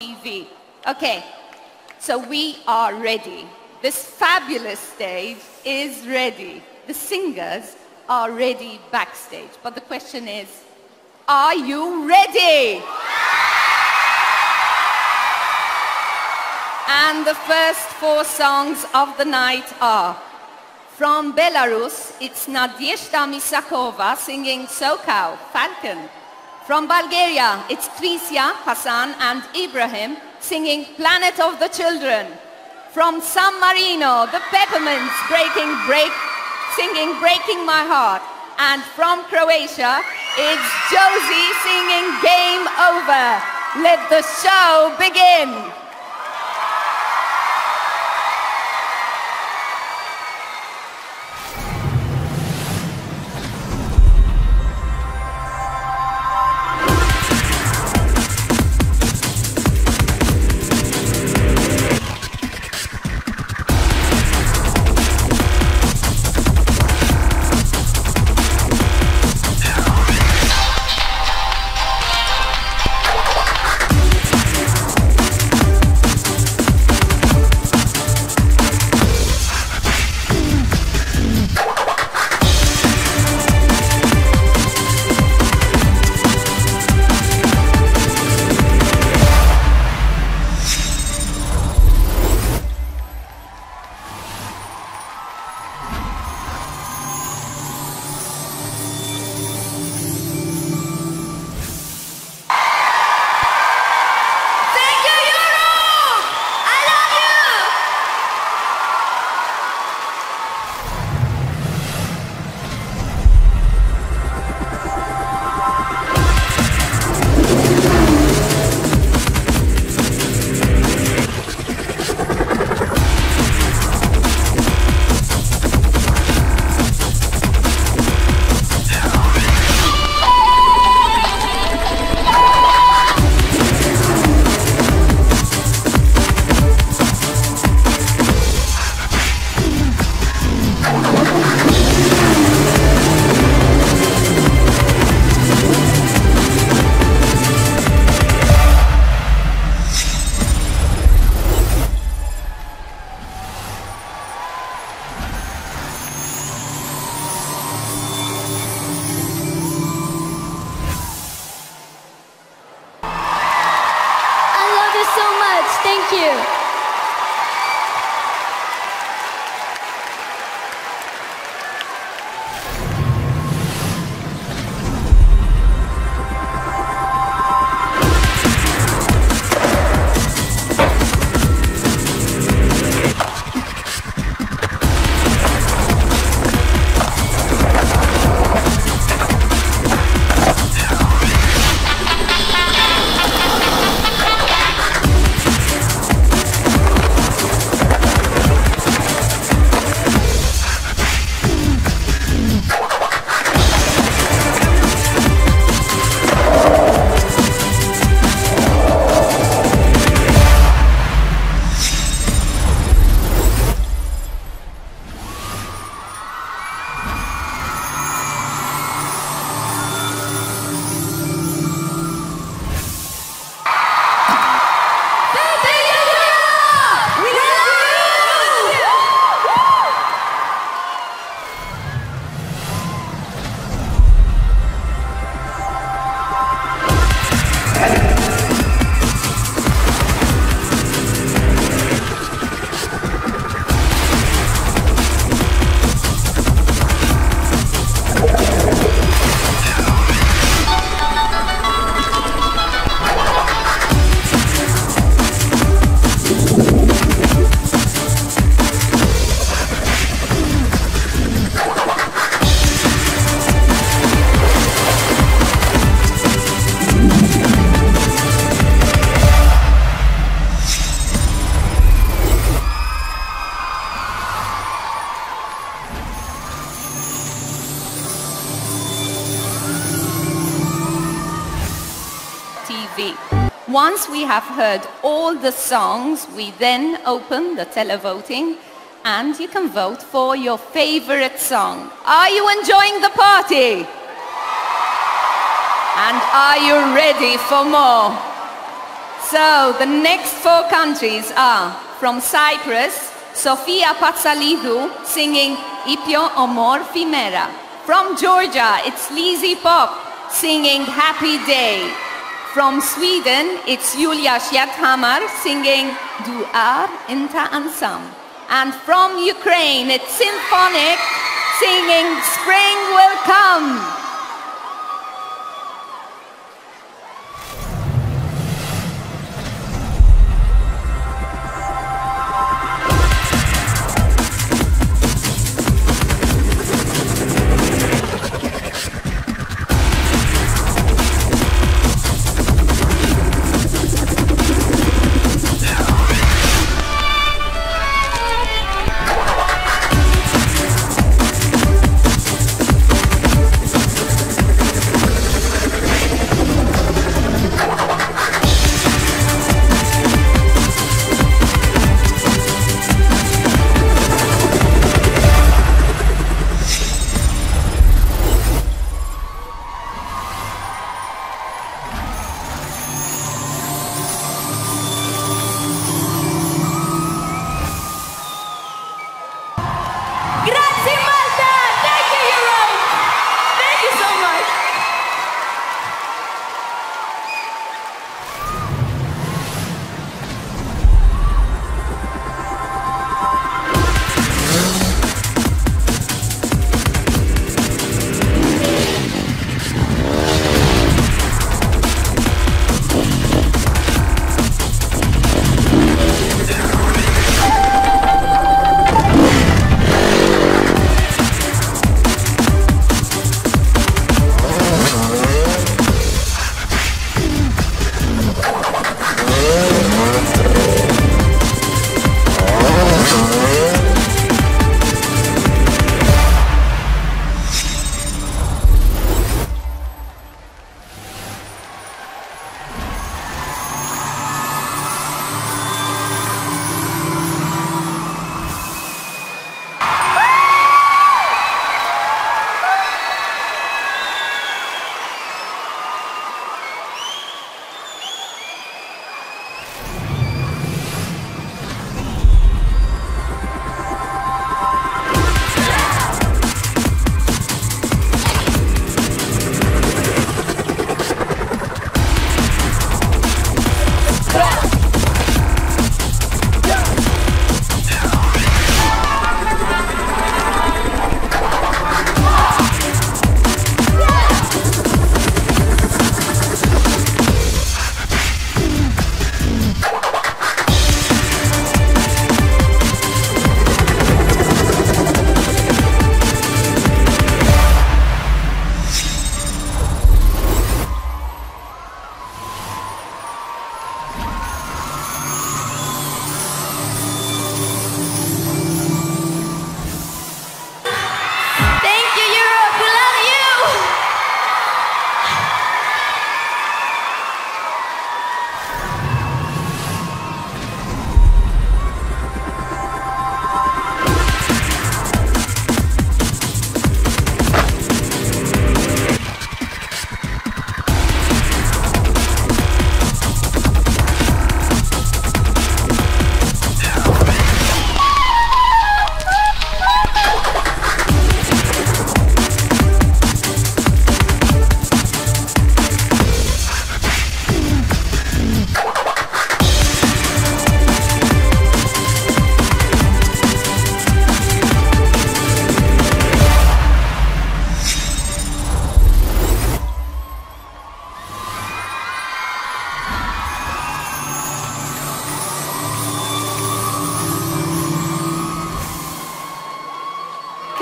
TV. Okay, so we are ready. This fabulous stage is ready. The singers are ready backstage. But the question is, are you ready? And the first four songs of the night are from Belarus, it's Nadezhda Misyakova singing Sokol, Falcon. From Bulgaria, it's Krisia, Hassan and Ibrahim singing Planet of the Children. From San Marino, the Peppermints breaking break, singing Breaking My Heart. And from Croatia, it's Josie singing Game Over. Let the show begin. Once we have heard all the songs, we then open the televoting and you can vote for your favorite song. Are you enjoying the party? And are you ready for more? So the next four countries are from Cyprus, Sofia Patsalidou singing Ipio Omor Fimera. From Georgia, it's Lizi Pop singing Happy Day. From Sweden, it's Julia Kedhammar singing Du är inte ensam. And from Ukraine, it's Sympho-Nia singing Spring Will Come.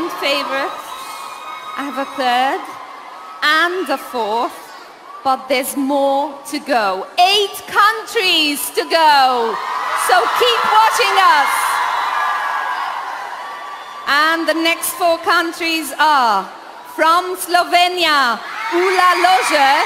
Second favorite, I have a third and a fourth, but there's more to go. Eight countries to go. So keep watching us. And the next four countries are from Slovenia, Ula Ložar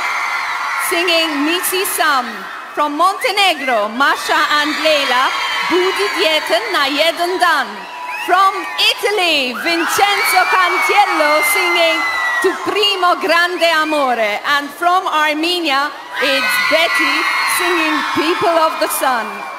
singing Nisi Sam. From Montenegro, Masha and Leila, Budi dijete na jedan dan. From Italy, Vincenzo Cantiello singing Tu primo grande amore. And from Armenia, it's Betty singing People of the Sun.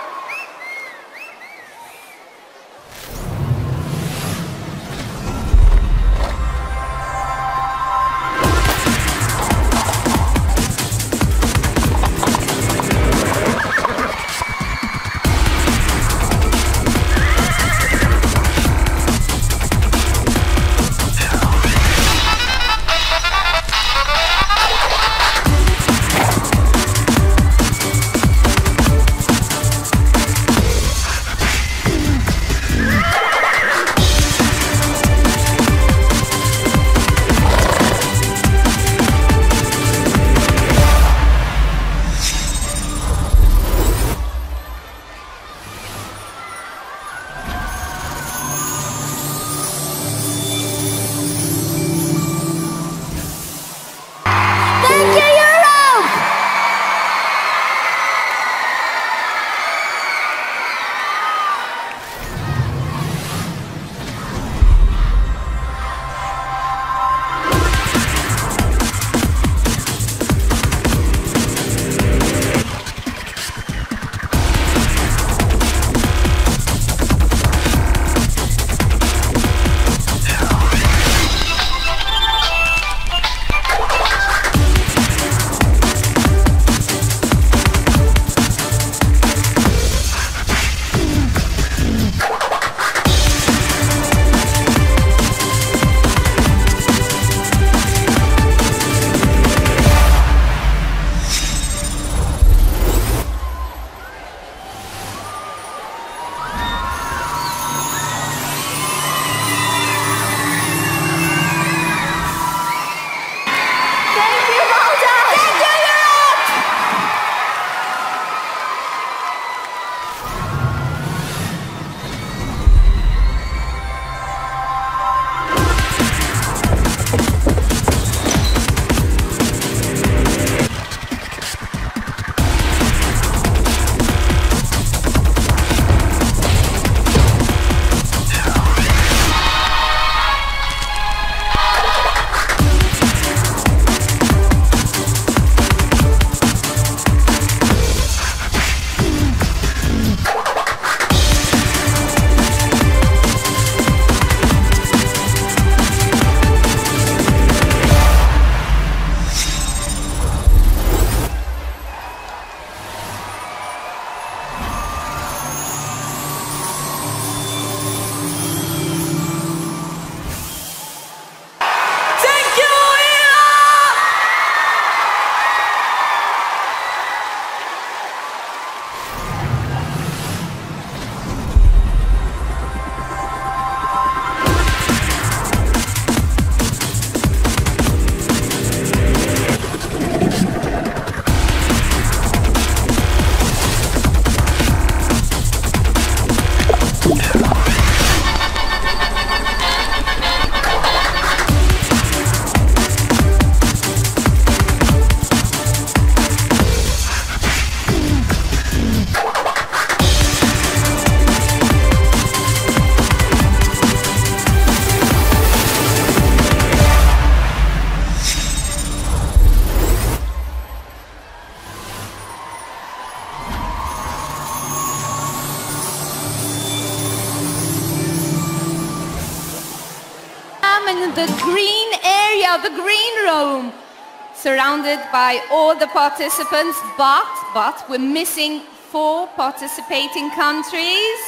Surrounded by all the participants, but, but we're missing four participating countries.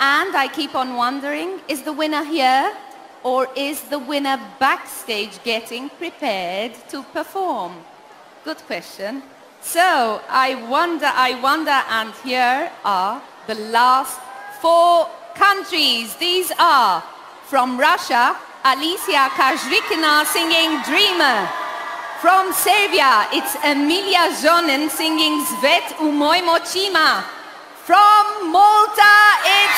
And I keep on wondering, is the winner here or is the winner backstage getting prepared to perform? Good question. So I wonder, I wonder, and here are the last four countries. These are from Russia, Alisa Kozhikina singing Dreamer. From Serbia, it's Emilia Zonen singing Zvet u moj. From Malta, it's